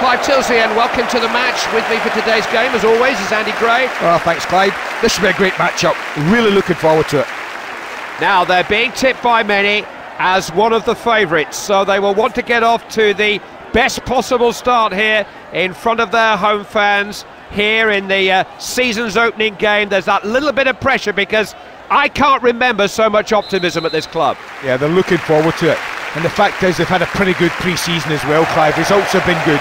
Clive Tyldesley and welcome to the match. With me for today's game, as always, is Andy Gray. Oh, thanks, Clyde. This should be a great matchup. Really looking forward to it. Now, they're being tipped by many as one of the favourites, so they will want to get off to the best possible start here in front of their home fans here in the uh, season's opening game. There's that little bit of pressure because I can't remember so much optimism at this club. Yeah, they're looking forward to it. And the fact is, they've had a pretty good pre season as well, Clive. Results have been good.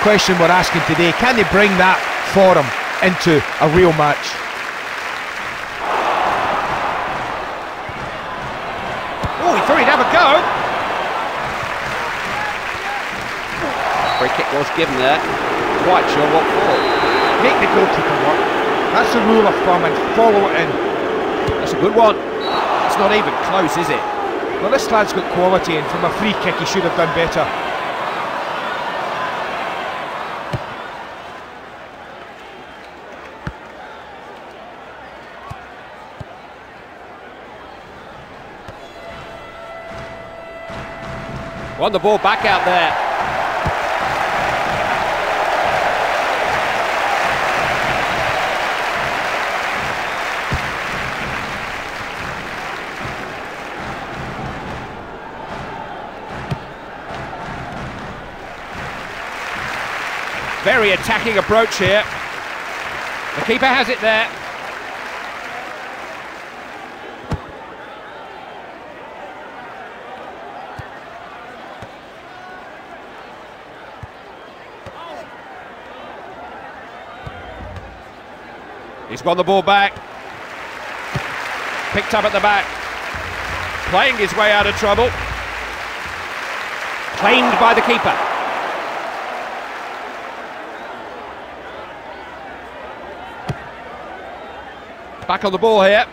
Question we're asking today can they bring that form into a real match? Oh, he thought he'd have a go. Free kick was given there. Quite sure what for. Make the goalkeeper work. That's the rule of thumb and follow it in. That's a good one. It's not even close, is it? Well, this lad's got quality, and from a free kick, he should have done better. Won the ball back out there. Very attacking approach here. The keeper has it there. He's won the ball back. Picked up at the back. Playing his way out of trouble. Claimed by the keeper. Back on the ball here.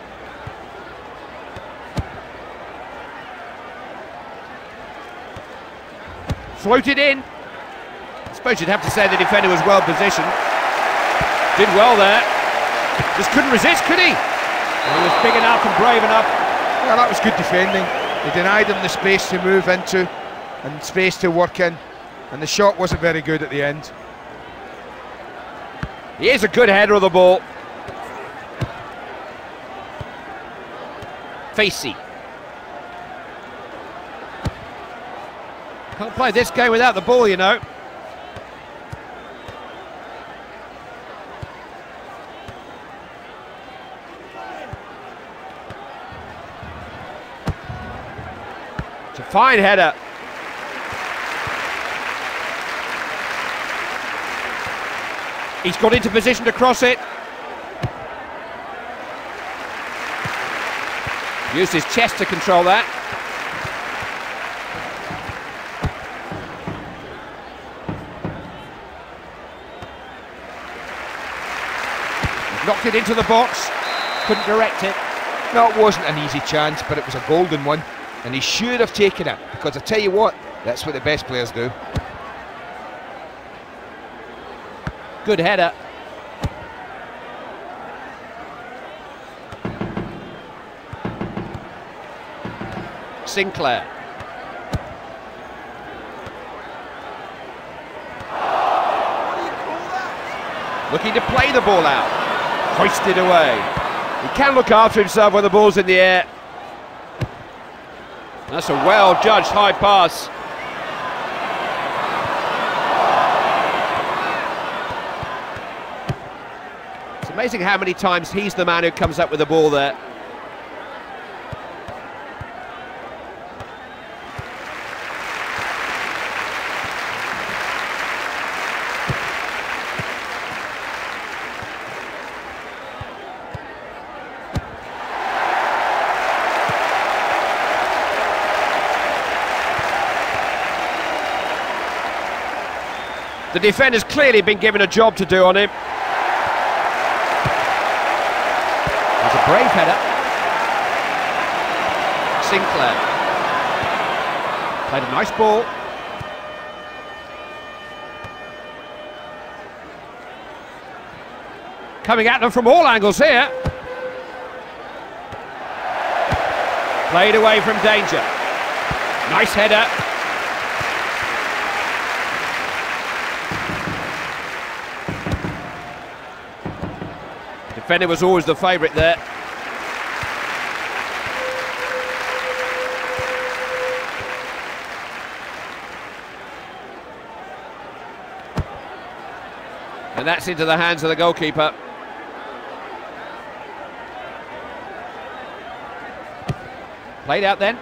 Floated in. I suppose you'd have to say the defender was well positioned. Did well there. Just couldn't resist, could he? Well, he was big enough and brave enough. Yeah, that was good defending. He denied him the space to move into and space to work in, and the shot wasn't very good at the end. He is a good header of the ball. Facey. Can't play this game without the ball, you know. It's a fine header. He's got into position to cross it. Used his chest to control that. Knocked it into the box. Couldn't direct it. No, it wasn't an easy chance, but it was a golden one, and he should have taken it, because I tell you what, that's what the best players do. Good header. Sinclair. Looking to play the ball out. Hoisted away. He can look after himself when the ball's in the air. That's a well-judged high pass. It's amazing how many times he's the man who comes up with the ball there. The defender's clearly been given a job to do on him. There's a brave header. Sinclair. Played a nice ball. Coming at them from all angles here. Played away from danger. Nice header. Defender was always the favourite there. And that's into the hands of the goalkeeper. Played out then.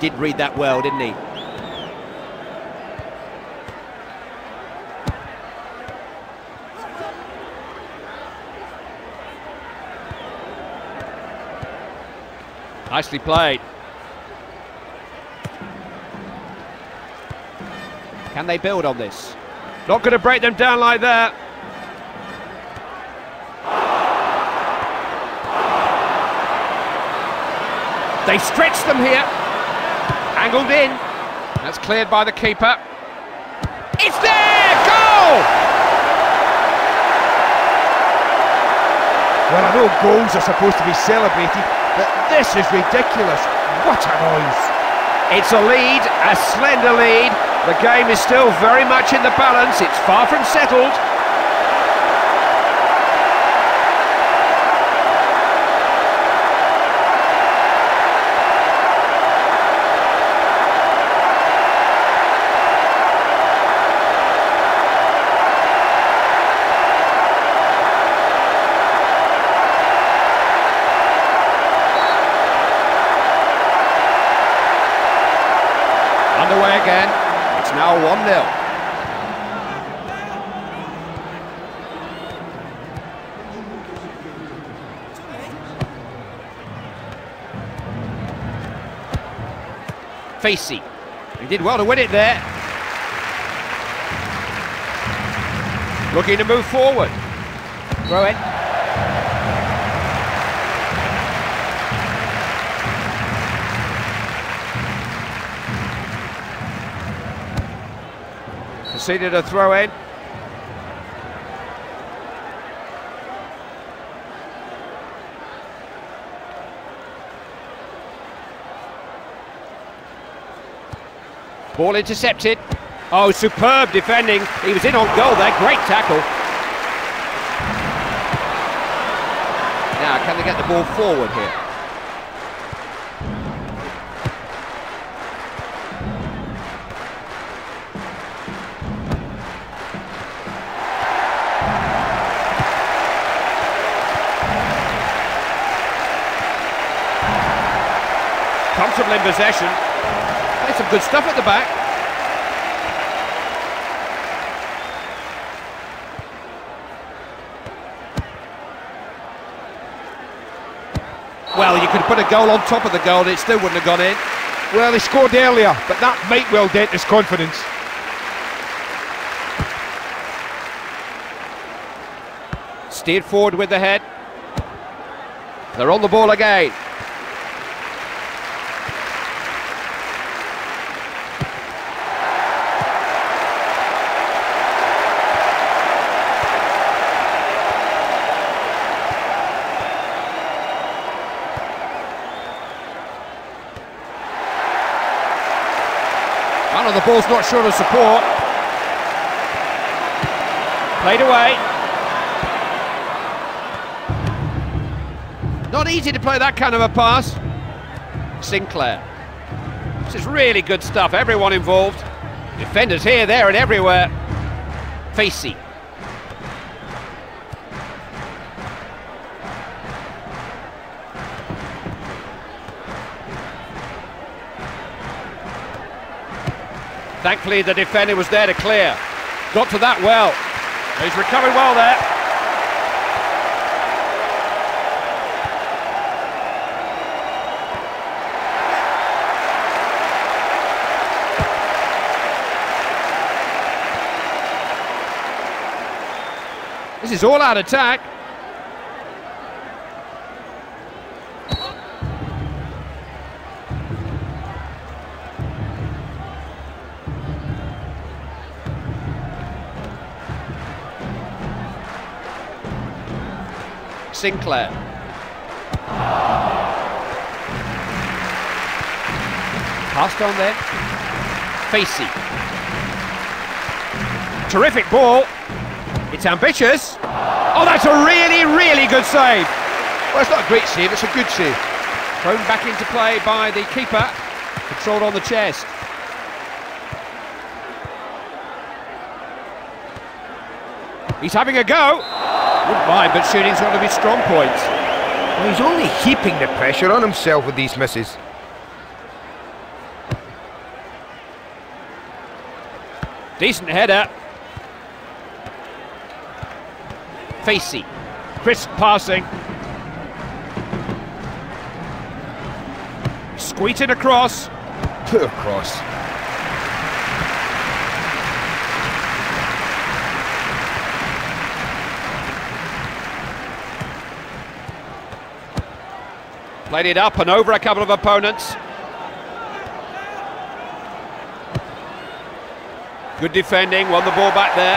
Did read that well, didn't he? Nicely played. Can they build on this? Not going to break them down like that. They stretch them here. Angled in. That's cleared by the keeper. It's there! Goal! Well, I know goals are supposed to be celebrated, this is ridiculous. What a noise. It's a lead, a slender lead. The game is still very much in the balance. It's far from settled. Underway again. It's now 1 0. Facey. He did well to win it there. Looking to move forward. Throw it. Conceded a throw in. Ball intercepted. Oh, superb defending. He was in on goal there. Great tackle. Now, can they get the ball forward here? Comfortable in possession. Some good stuff at the back. Well, you could put a goal on top of the goal, and it still wouldn't have gone in. Well, he scored earlier, but that might well dent his confidence. Steered forward with the head. They're on the ball again. Ball's not sure of support. Played away. Not easy to play that kind of a pass. Sinclair. This is really good stuff, everyone involved. Defenders here, there and everywhere. Facey. Thankfully, the defender was there to clear. Got to that well. He's recovered well there. This is all out attack. Sinclair. Passed on then. Facey. Terrific ball. It's ambitious. Oh, that's a really, really good save. Well, it's not a great save, it's a good save. Thrown back into play by the keeper. Controlled on the chest. He's having a go. Wouldn't mind, but shooting's one of his strong points. Well, he's only heaping the pressure on himself with these misses. Decent header. Facey. Crisp passing. Squeezing across. Poor cross. Played it up and over a couple of opponents. Good defending, won the ball back there.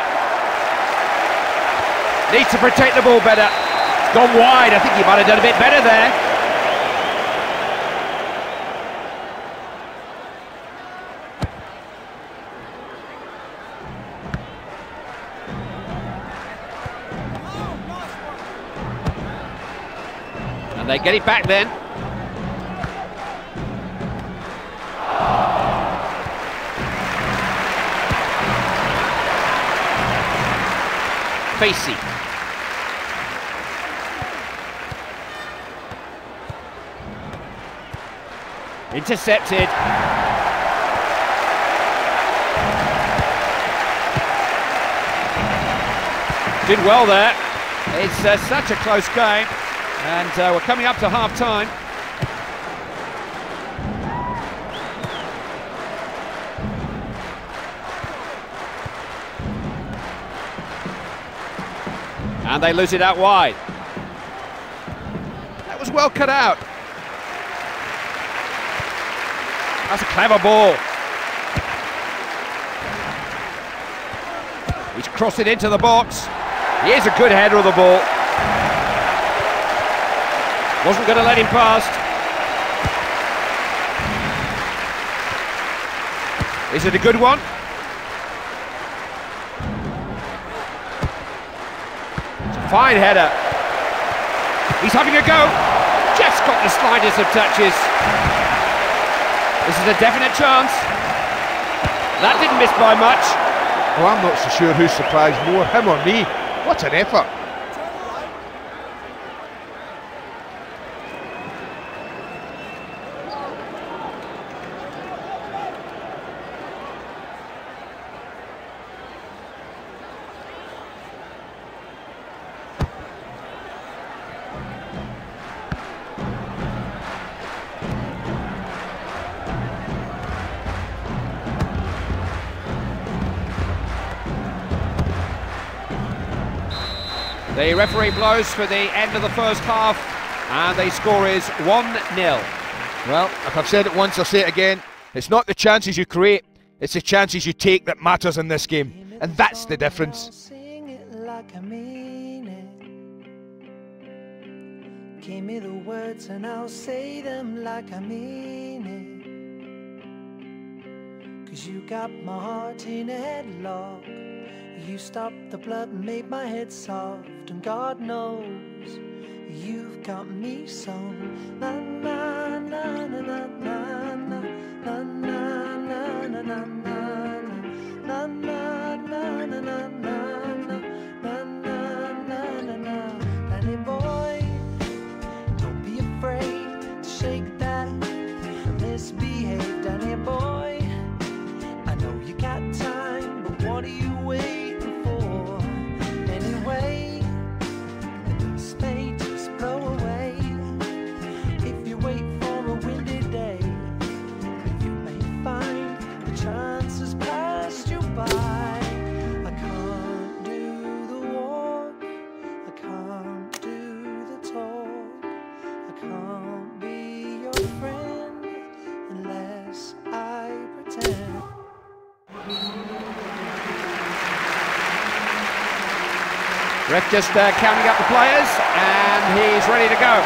Needs to protect the ball better. Gone wide, I think he might have done a bit better there. They get it back then. Facey. Intercepted. Did well there. It's uh, such a close game, and uh, we're coming up to half time. And they lose it out wide. That was well cut out. That's a clever ball. He's crossed it into the box. He is a good header of the ball. Wasn't going to let him past. Is it a good one? It's a Fine header. He's having a go. Just got the slightest of touches. This is a definite chance. That didn't miss by much. Well, I'm not so sure who's surprised more, him or me. What an effort. The referee blows for the end of the first half, and the score is 1 0. Well, if I've said it once, I'll say it again. It's not the chances you create, it's the chances you take that matters in this game. And that's the difference. Give me the words and I'll say them like I mean it. Cause you got my heart in a headlock. You stopped the blood and made my head soft. And God knows you've got me so. Na na na na na na na na na na na na na na Ref just uh, counting up the players, and he's ready to go.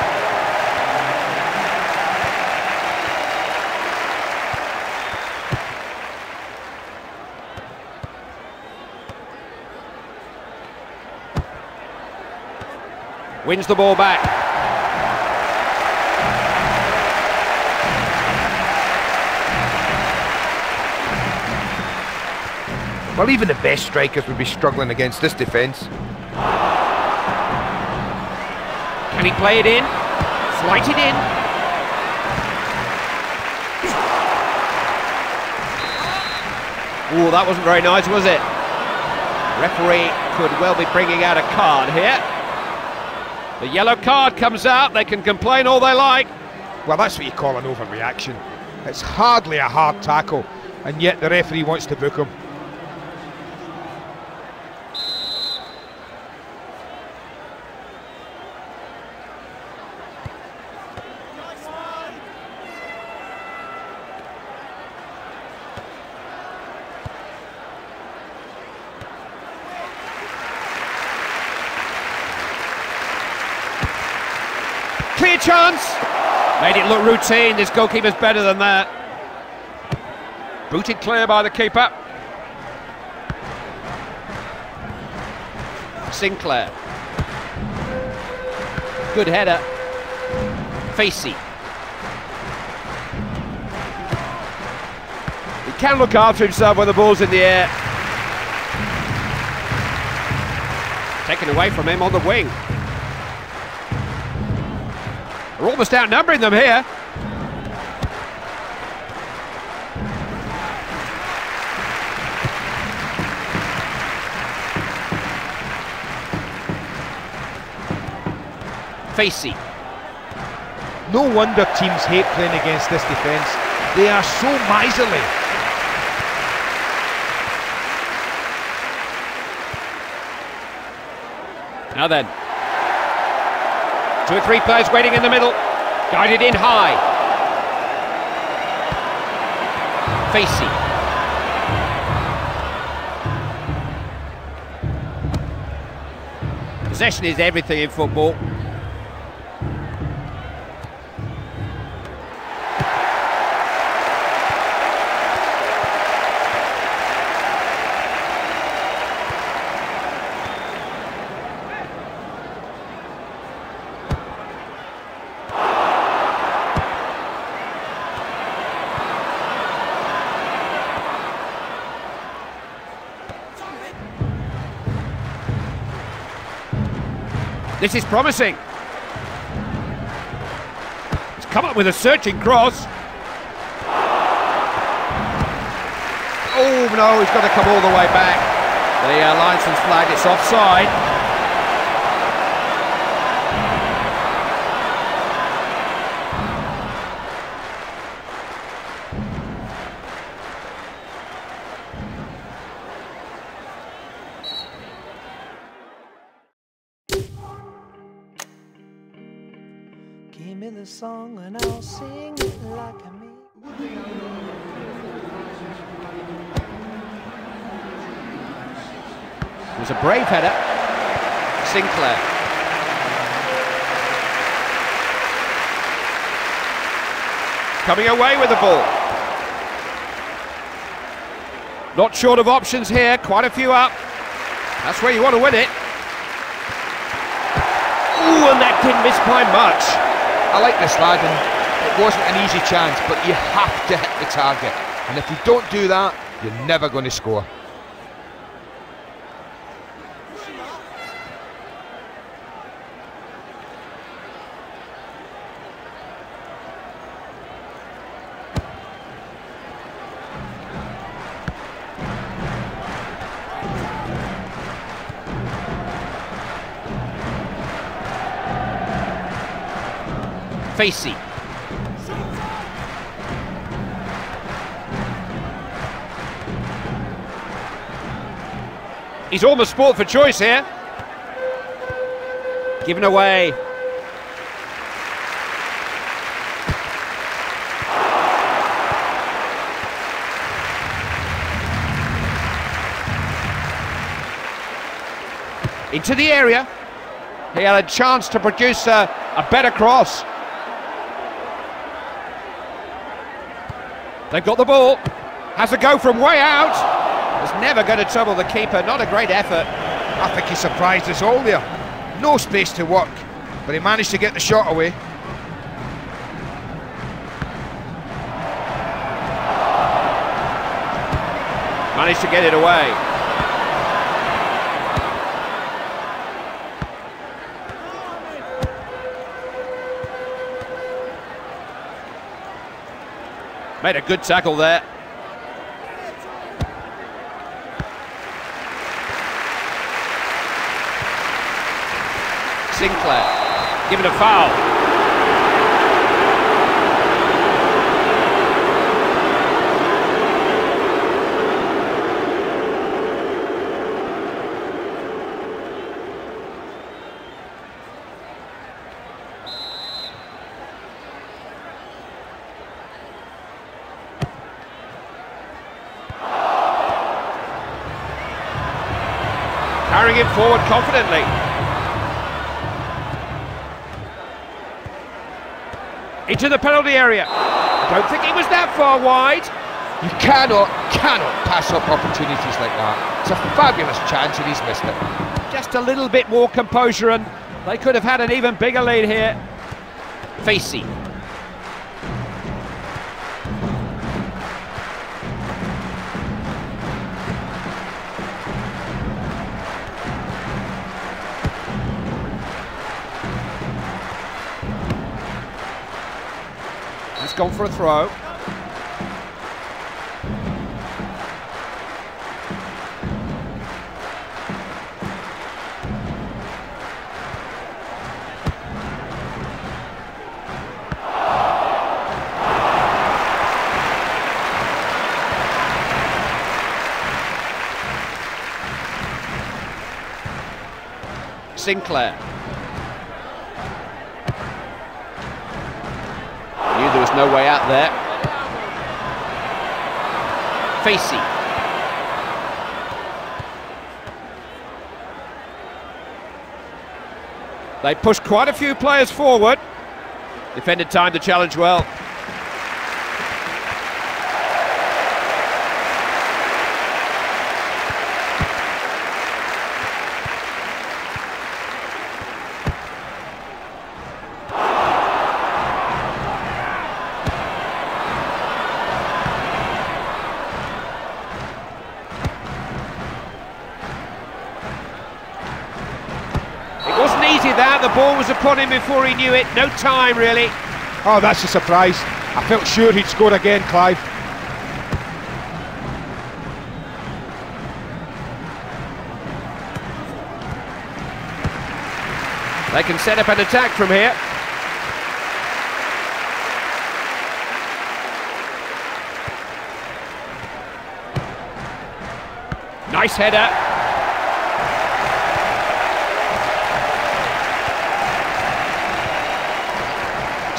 Wins the ball back. Well, even the best strikers would be struggling against this defence. Can he play it in? Flight it in. Oh, that wasn't very nice, was it? Referee could well be bringing out a card here. The yellow card comes out, they can complain all they like. Well, that's what you call an overreaction. It's hardly a hard tackle, and yet the referee wants to book him. Clear chance! Made it routine, this goalkeeper's better than that. Booted clear by the keeper. Sinclair. Good header. Facey. He can look after himself when the ball's in the air. Taken away from him on the wing. We're almost outnumbering them here. Facey. No wonder teams hate playing against this defence. They are so miserly. Now then. Two or three players waiting in the middle. Guided in high. Facey. Possession is everything in football. This is promising. He's come up with a searching cross. Oh no, he's got to come all the way back. The uh, linesman's flag, it's offside. Song and I'll sing it like I mean. It was a brave header. Sinclair. Coming away with the ball. Not short of options here, quite a few up. That's where you want to win it. Ooh, and that didn't miss by much. I like this lad, and it wasn't an easy chance, but you have to hit the target. And if you don't do that, you're never going to score. Facey. He's almost sport for choice here. Given away. Into the area. He had a chance to produce a, a better cross. They've got the ball. Has a go from way out. Is never going to trouble the keeper. Not a great effort. I think he surprised us all there. No space to work, But he managed to get the shot away. Managed to get it away. Made a good tackle there. Sinclair, Give given a foul. Carrying it forward confidently. Into the penalty area. Don't think he was that far wide. You cannot, cannot pass up opportunities like that. It's a fabulous chance and he's missed it. Just a little bit more composure and they could have had an even bigger lead here. Facey. Gone for a throw. Sinclair. No way out there. Facey. They pushed quite a few players forward. Defended time to challenge well. Upon him before he knew it. No time, really. Oh, that's a surprise. I felt sure he'd score again, Clive. They can set up an attack from here. Nice header.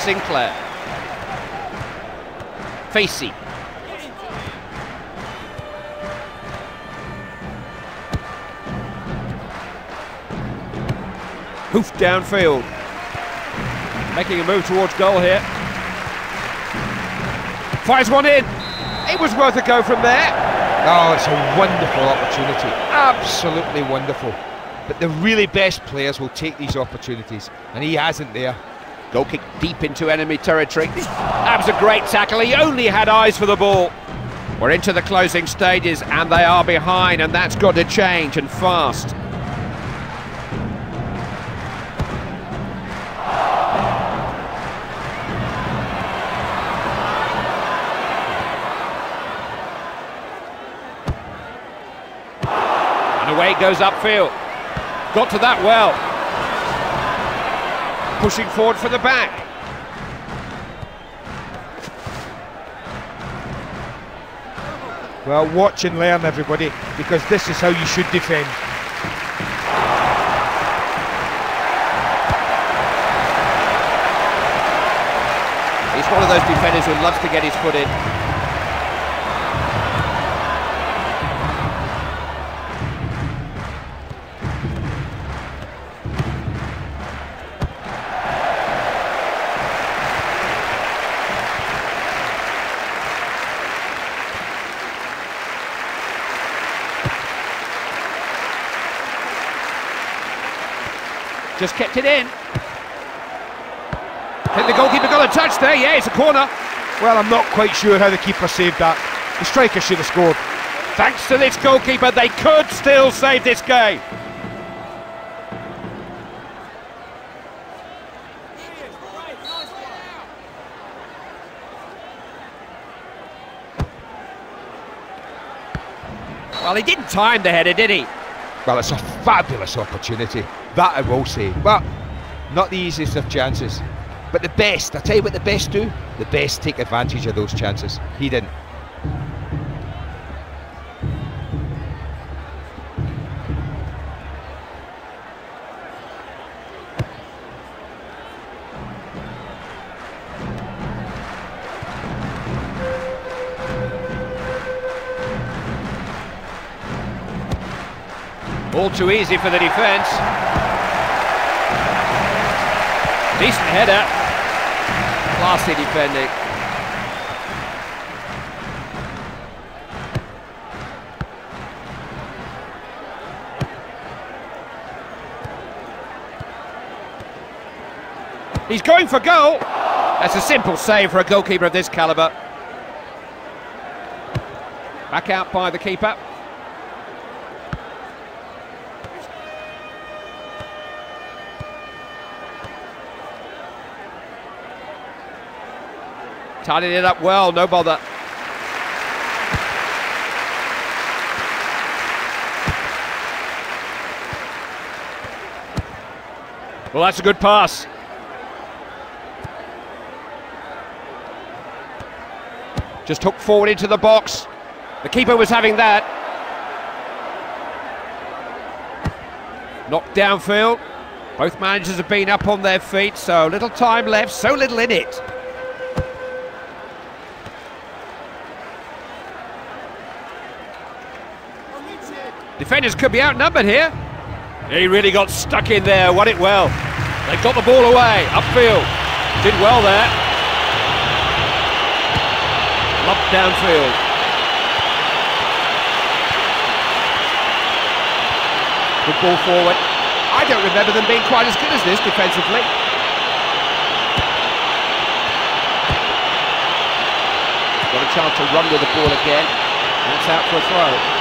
Sinclair. Facey. Hoof downfield. Making a move towards goal here. Fires one in. It was worth a go from there. Oh, it's a wonderful opportunity. Absolutely wonderful. But the really best players will take these opportunities, and he hasn't there. Goal kick deep into enemy territory. That was a great tackle. He only had eyes for the ball. We're into the closing stages and they are behind, and that's got to change and fast. And away goes upfield. Got to that well. Pushing forward for the back. Well, watch and learn, everybody, because this is how you should defend. He's one of those defenders who loves to get his foot in. Kept it in. think the goalkeeper got a touch there. Yeah, it's a corner. Well, I'm not quite sure how the keeper saved that. The striker should have scored. Thanks to this goalkeeper, they could still save this game. Well, he didn't time the header, did he? Well, it's a fabulous opportunity, that I will say. But not the easiest of chances. But the best, I tell you what the best do, the best take advantage of those chances. He didn't. All too easy for the defence. Decent header. Classy defending. He's going for goal. That's a simple save for a goalkeeper of this calibre. Back out by the keeper. Tidying it up well, no bother. Well, that's a good pass. Just hooked forward into the box. The keeper was having that. Knocked downfield. Both managers have been up on their feet, so little time left, so little in it. Defenders could be outnumbered here. He really got stuck in there, won it well. They got the ball away, upfield. Did well there. Lumped downfield. Good ball forward. I don't remember them being quite as good as this defensively. Got a chance to run with the ball again. It's out for a throw.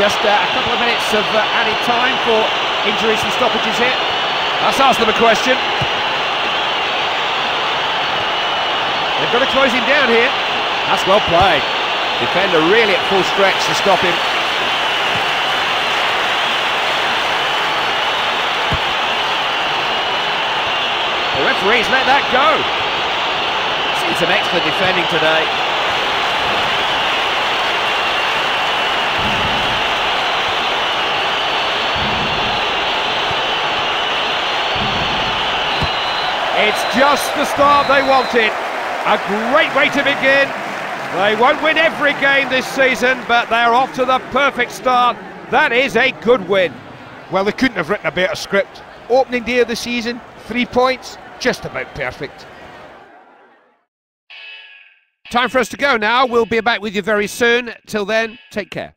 Just uh, a couple of minutes of uh, added time for injuries and stoppages here. Let's ask them a question. They've got to close him down here. That's well played. Defender really at full stretch to stop him. The referee's let that go. Seen some excellent defending today. It's just the start they wanted. A great way to begin. They won't win every game this season, but they're off to the perfect start. That is a good win. Well, they couldn't have written a better script. Opening day of the season, three points, just about perfect. Time for us to go now. We'll be back with you very soon. Till then, take care.